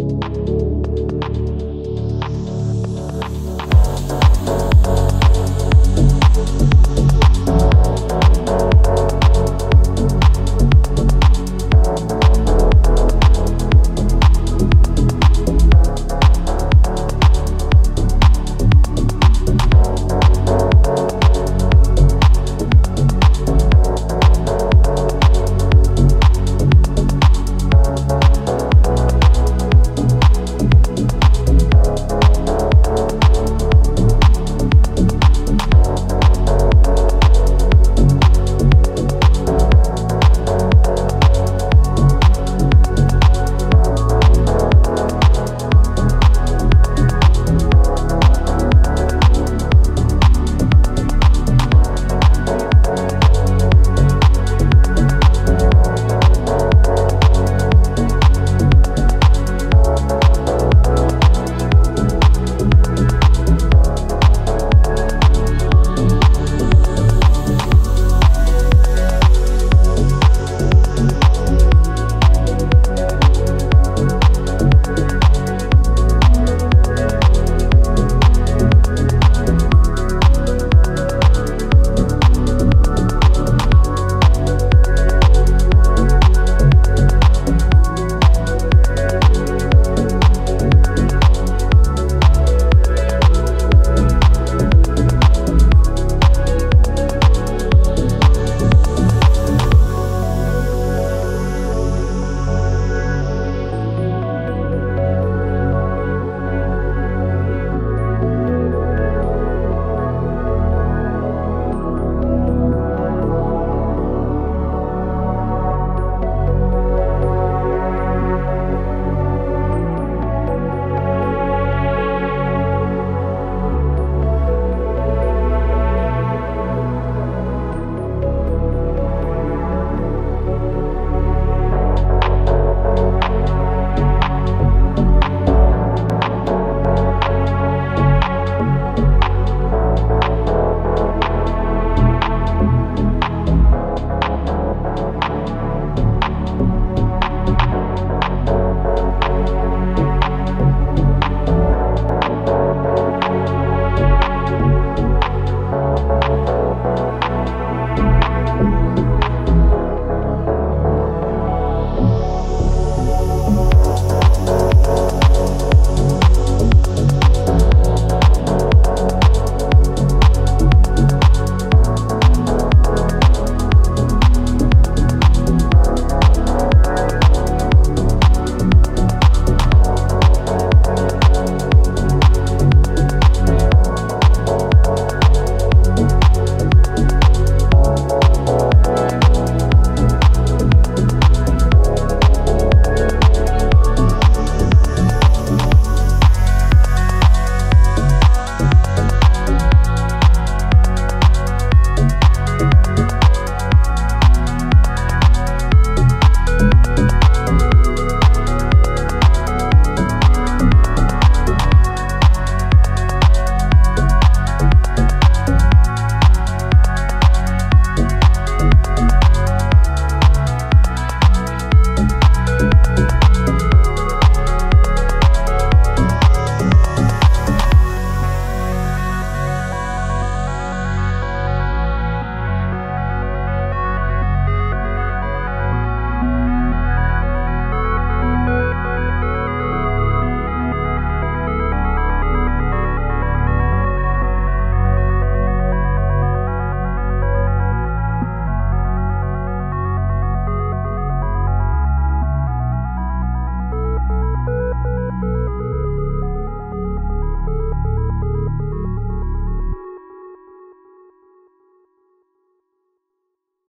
you